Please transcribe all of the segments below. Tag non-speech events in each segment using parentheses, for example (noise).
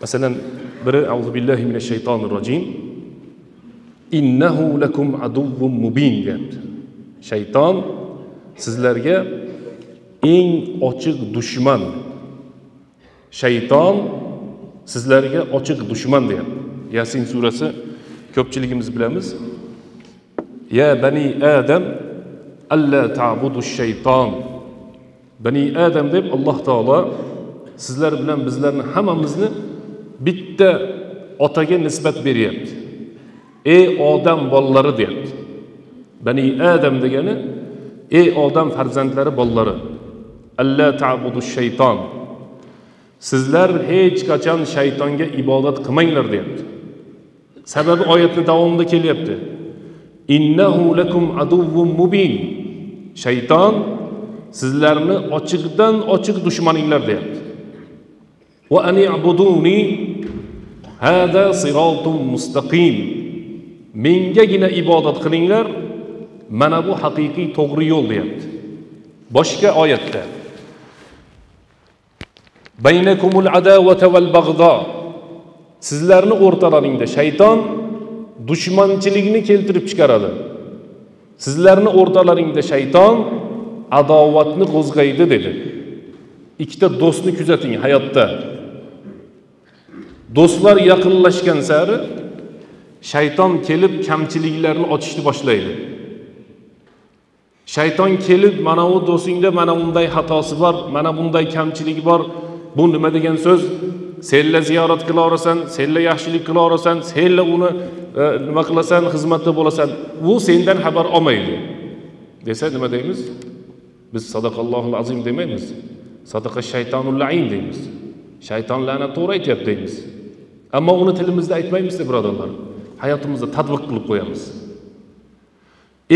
masalan biri auzu billahi minash shaytonir rojim innahu lakum aduvvum mubin deyapti. Shayton sizlarga eng ochiq dushman. Shayton sizlarga ochiq dushman deyapti. Yasin surasi ko'pchiligimiz bilamiz ya bani adam alla تعبدوا shayton bani adam deb alloh taolo sizlar bilan bizlarni hammamizni bitta otaga nisbat beryapti. Ey odam bolalari deyapti. Bani adam degani ey odam farzandlari bolalari alla ta'budu shayton sizlar hech qachon shaytonga ibodat qilmanglar deyapti. Sababi oyatni davomida kelyapti. Innahu lakum aduvvun mubin shayton sizlarni ochiqdan ochiq dushmaninglar deyapti. va an hada siratun mustaqim mengagina ibodat qilinglar mana bu haqiqiy to'g'ri yo'l deyapti. boshqa oyatda baynakumul adavata val bag'do sizlarni o'rtalaringda shayton dushmanchilikni keltirib chiqaradi. Sizlarni o'rtalaringda shayton adovatni qo'zg'aydi dedi. Ikkita do'stni kuzating hayotda. Do'stlar yaqinlashgan sari shayton kelib kamchiliklarni ochishni boshlaydi. Shayton kelib mana bu do'stingda mana bunday xatosi bor mana bunday kamchiligi bor bu nima? degan so'z senla ziyorat qilaverasan senla yaxshilik qilaverasan senla uni Э, nima qilasan xizmatda bo'lasan. U sendan xabar olmaydi. Desa nima deymiz? Biz sadaqallohul azim demaymiz. Sadaqa shaytonul lain deymiz. Shayton la'nat to'g'ri aytyapti deymiz. Ammo uni tilimizda aytmaymizda birodarlar hayotimizda tadbiq qilib qo'yamiz.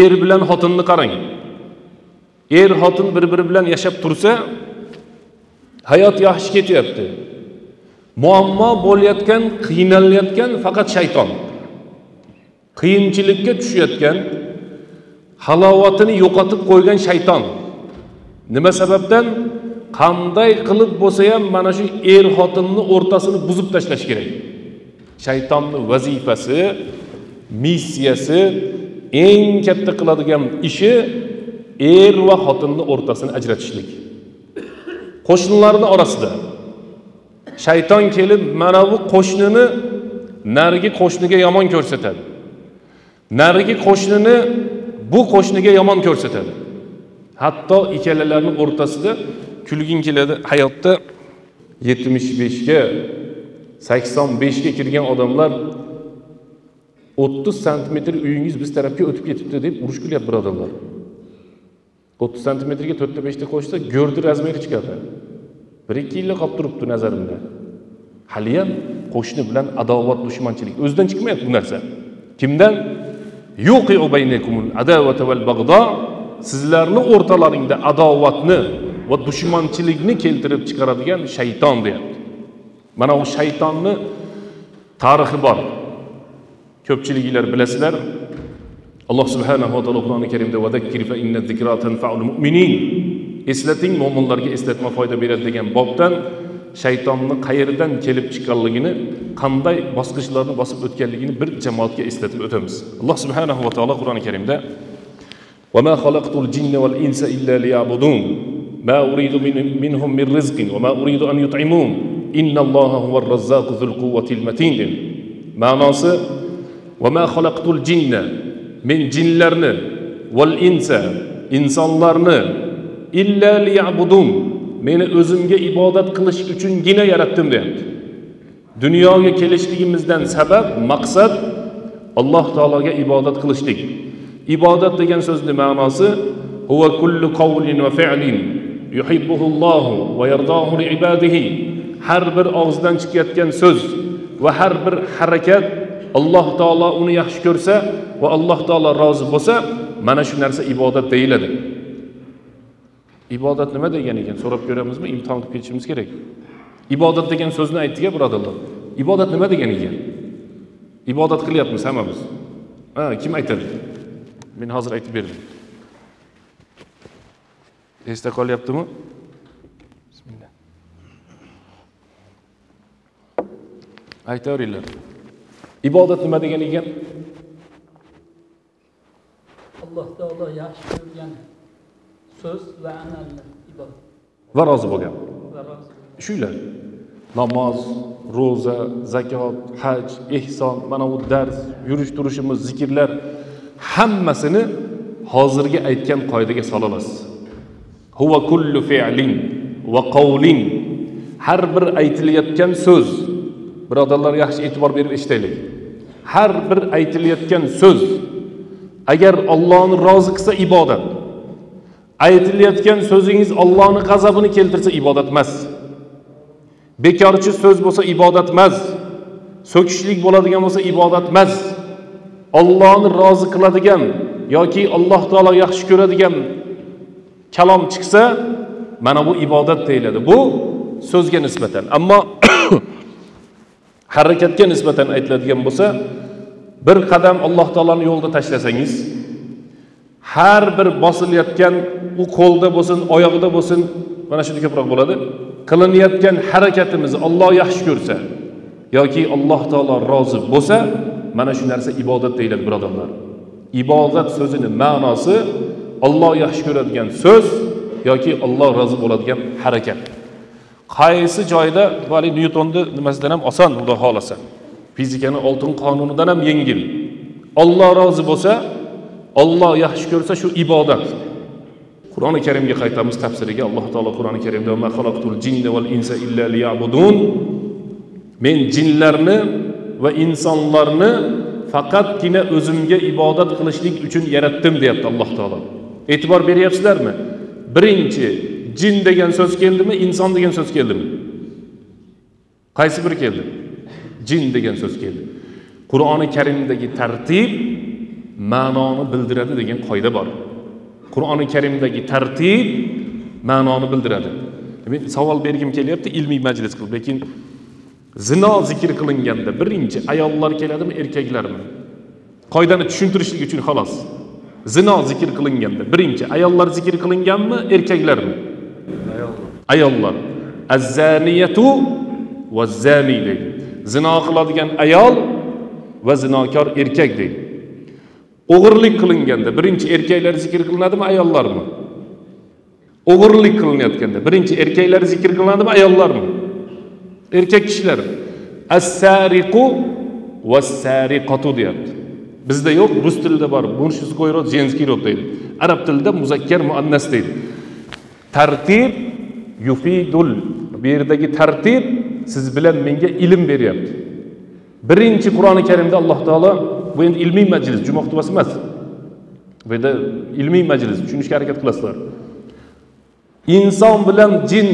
Er bilan xotinni qarang. Er xotin bir biri bilan yashab tursa hayot yaxshi ketyapti. Muammo bo'layotgan qiynalayotgan faqat shayton. Qiyinchilikka tushayotgan halovatini yo'qotib qo'ygan shayton. Nima sababdan? Qanday qilib bo'lsa ham mana shu er xotinni o'rtasini buzib tashlash kerak. Shaytonni vazifasi missiyasi eng katta qiladigan ishi er va xotinni o'rtasini ajratishlik. Qo'shnilarni orasida shayton kelib mana bu qo'shnini narigi qo'shniga yomon ko'rsatadi. Narigi qo'shnini bu qo'shniga yomon ko'rsatadi. Hatto ikkalalarni o'rtasida kulging keladi. Hayotda yetmish beshga sakson beshga kirgan odamlar o'ttiz santimetr uyingiz biz tarafga o'tib ketibdi deb urush qilyapti birodarlar. o'ttiz santimetrga to'rtta beshta qo'shsa go'rni razmeri chiqadi. Bir ikki yillik qolib turibdi nazarimda. Haliyam qo'shni bilan adovat dushmanchilik. O'zidan chiqmayapti bu narsa. Kimdan? Sizlarni o'rtalaringda adovatni va dushmanchilikni keltirib chiqaradigan shayton deyapti. Mana u shaytonni tarixi bor. Ko'pchiliginglar bilasizlar alloh subhanahu va taolo qur'oni karimda eslating mo'minlarga eslatma foyda beradi degan bobdan shaytonni qayerdan kelib chiqqanligini qanday bosqichlarni bosib o'tganligini bir jamoatga eslatib o'tamiz alloh subhanahu va taolo qur'oni karimda وما خلقت الجن والإنس إلا ليعبدون ما أريد من منهم من رزق وما أريد أن يطعمون إن الله هو الرزاق ذو القوة المتين ma'nosi وما خلقت الجن men jinlarni val insa insonlarni illa liyabudun meni o'zimga ibodat qilish uchungina yaratdim deyapti. Dunyoga kelishligimizdan sabab maqsad alloh taologa ibodat qilishlik. Ibodat degan so'zni ma'nosi huva kullu qawlin va fi'lin yuhibbuhullohu va yardohu li ibadihi. Har bir og'izdan chiqayotgan so'z va har bir harakat alloh taolo uni yaxshi ko'rsa va alloh taolo rozi bo'lsa mana shu narsa ibodat deyiladi. Ibodat nima degan ekan? So'rab ko'ramizmi imtihon qilib ketishimiz kerak. Ibodat degan so'zni aytdik birodarlar. Ibodat nima degan ekan? Ibodat qilyapmiz hammamiz. Ha kim aytadi? Men hozir aytib berdim. Esda qolyaptimi? Bismillah. Aytaveringlar. Ibodat nima degan ekan? Alloh taolo yaxshi ko'rgan so'z va amallar ibodat. Va rozi bo'lgan. Shular namoz ro'za zakot haj ehson mana bu dars yurish turishimiz zikrlar hammasini hozirgi aytgan qoidaga sola olasiz. Huva kullu fi'lin va qavlin har bir aytilayotgan so'z birodarlar yaxshi e'tibor berib eshitaylik. Har bir aytilayotgan so'z agar ollohni rozi qilsa ibodat aytilayotgan so'zingiz ollohni g'azabini keltirsa ibodat emas. Bekorchi so'z bo'lsa ibodat emas. So'kishlik bo'ladigan bo'lsa ibodat emas. Ollohni rozi qiladigan yoki alloh taolo yaxshi ko'radigan kalom chiqsa mana bu ibodat deyiladi. Bu so'zga nisbatan. Ammo (coughs) harakatga nisbatan aytiladigan bo'lsa bir qadam alloh taoloni yo'lida tashlasangiz har bir bosilayotgan u qo'lda bo'lsin oyog'ida bo'lsin mana shuni ko'proq bo'ladi. Qilinayotgan harakatimizni olloh yaxshi ko'rsa yoki alloh taolo rozi bo'lsa mana shu narsa ibodat deyiladi birodarlar ibodat so'zini ma'nosi olloh yaxshi ko'radigan so'z yoki olloh rozi bo'ladigan harakat. Qaysi joyda haligi nyutonni nimasidan ham oson xudo xohlasa. Fizikani oltin qonunidan ham yengil. Olloh rozi bo'lsa olloh yaxshi ko'rsa shu ibodat. Qur'oni karimga qaytamiz tafsiriga alloh taolo qur'oni karimda jinna val insa men jinlarni va insonlarni faqatgina o'zimga ibodat qilishlik uchun yaratdim deyapti alloh taolo. E'tibor beryapsizlarmi? Birinchi jin degan so'z keldimi inson degan so'z keldimi? Qaysi biri keldi? Jin degan so'z keldi. Qur'oni karimdagi tartib ma'noni bildiradi degan qoida bor. Qur'oni karimdagi tartib ma'noni bildiradi. Men savol bergim kelyapti ilmiy majlis qilib lekin zino zikr qilinganda birinchi ayollar keladimi erkaklarmi? Qoidani tushuntirishlik uchun xolos. Zino zikr qilinganda birinchi ayollar zikr qilinganmi erkaklarmi? Ayollar. Azzaniyatu va zani deydi. Zino qiladigan ayol va zinokor erkak deydi. O'g'irlik qilinganda birinchi erkaklar zikr qilinadimi ayollarmi? O'g'irlik qilinayotganda birinchi erkaklar zikr qilinadimi ayollarmi? Erkak kishilar as-sariqu was-sariqatu deyapti. Bizda yo'q rus tilida bor мужской род женский род deydi. Arab tilida muzakkar muannas deydi. Tartib yufidul bu yerdagi tartib siz bilan menga ilm beryapti. Birinchi qur'oni karimda alloh taolo bu endi ilmiy majlis juma xutbasi emas. Bu yerda ilmiy majlis tushunishga harakat qilasizlar. Inson bilan jin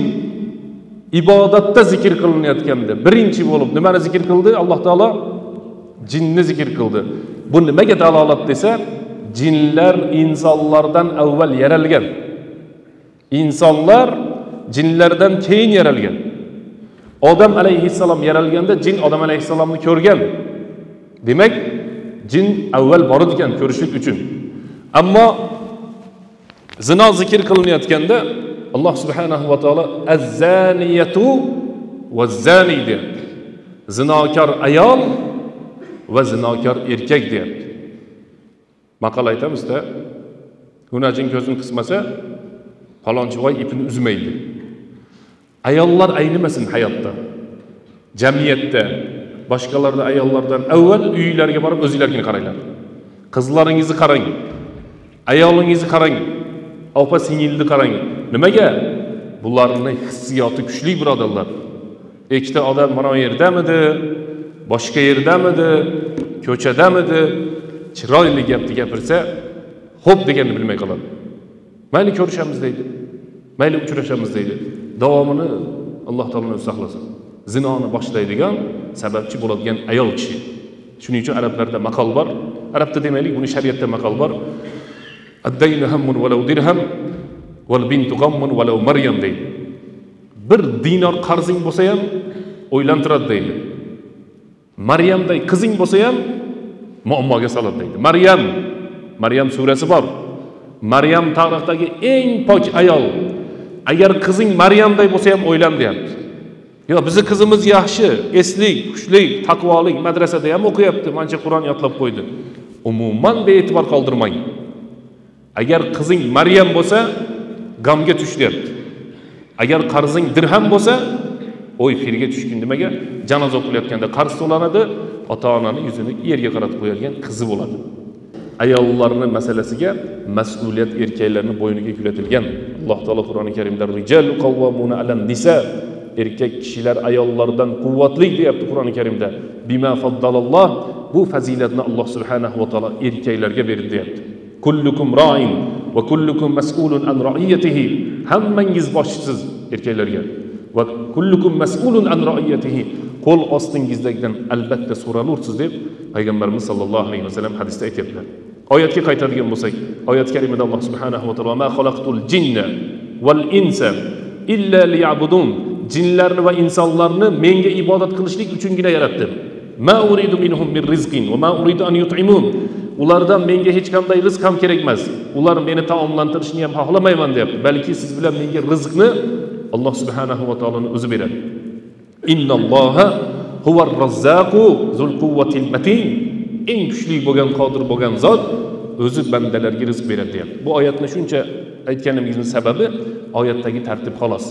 ibodatda zikr qilinayotganda birinchi bo'lib nimani zikr qildi? Alloh taolo jinni zikr qildi. Bu nimaga dalolat desa jinlar insonlardan avval yaralgan. Insonlar jinlardan keyin yaralgan. Odam alayhissalom yaralganda jin odam alayhissalomni ko'rgan. Demak jin avval bor ekan ko'rishlik uchun. Ammo zino zikr qilinayotganda alloh subhanahu va taolo azzaniyatu va zaniy deyapti. Zinokor ayol va zinokor erkak deyapti. Maqol aytamizda hunajin ko'zini qismasa falonchi voy ipini uzmaydi. Ayollar aynimasin hayotda. Jamiyatda boshqalarda ayollardan avval uylariga borib o'zinglargina qaranglar. Qizlaringizni qarang. Ayolingizni qarang. Opa singilni qarang. Nimaga? Bularni hissiyoti kuchli birodarlar. Ikkita odam mana bu yerdamidi? Boshqa yerdamidi? Ko'chadamidi? Chiroyli gapni gapirsa xo'p deganini bilmay qoladi. Mayli ko'rishamiz deydi. Mayli uchrashamiz deydi. Davomini alloh taolo o'zi saqlasin. Zinoni boshlaydigan sababchi bo'ladigan ayol kishi. Shuning uchun arablarda maqol bor. Arabda demaylik buni shariatda maqol bor. Addaynu hammun valau dirham val bintu g'ammun valau maryam deydi. Bir dinor qarzing bo'lsa ham o'ylantiradi deydi. Maryamday qizing bo'lsa ham muammoga soladi deydi. Maryam maryam surasi bor. Maryam tarixdagi eng pok ayol agar qizing maryamday bo'lsa ham o'ylan deyapti yo bizni qizimiz yaxshi eslik xushlik taqvolik madrasada ham o'qiyapti mancha qur'on yodlab qo'ydi umuman bee'tibor qoldirmang agar qizing maryam bo'lsa g'amga tush deyapti agar qarzing dirham bo'lsa o'y firga tushgin nimaga janoza o'qilayotganda qarz to'lanadi ota onani yuzini yerga qaratib qo'yadigan qizi bo'ladi. Ayollarni masalasiga mas'uliyat erkaklarni bo'yniga yuklatilgan alloh taolo qur'oni karimda rijalu qavvamuna alan nisa. Erkak kishilar ayollardan quvvatli deyapti qur'oni karimda. Bima faddalalloh bu fazilatni alloh subhanahu va taolo erkaklarga berdi deyapti. Kullukum roin va kullukum mas'ulun an roiyatihi hammangiz boshchisiz erkaklarga. Va kullukum mas'ulun an roiyatihi qo'l ostingizdagidan albatta so'ralursiz deb payg'ambarimiz sollallohu alayhi vasallam hadisda aytyaptilar. Oyatga qaytadigan bo'lsak oyat karimada alloh subhanahu va taolo ma xalaqtul jinna val insa illa liya'budun. Jinlarni va insonlarni menga ibodat qilishlik uchungina yaratdim. Ma uridu minhum min rizqin va ma uridu an yut'imun. Ulardan menga hech qanday rizq ham kerak emas. Ular meni taomlantirishni ham xohlamayman deyapti. Balki siz bilan menga rizqni alloh subhanahu va taoloni o'zi beradi. Innalloha huvar razzaqu zul quvvatil matin. Eng kuchli bo'lgan qodir bo'lgan zot o'zi bandalarga rizq beradi deyapti bu oyatni shuncha aytganimizni sababi oyatdagi tartib xolos.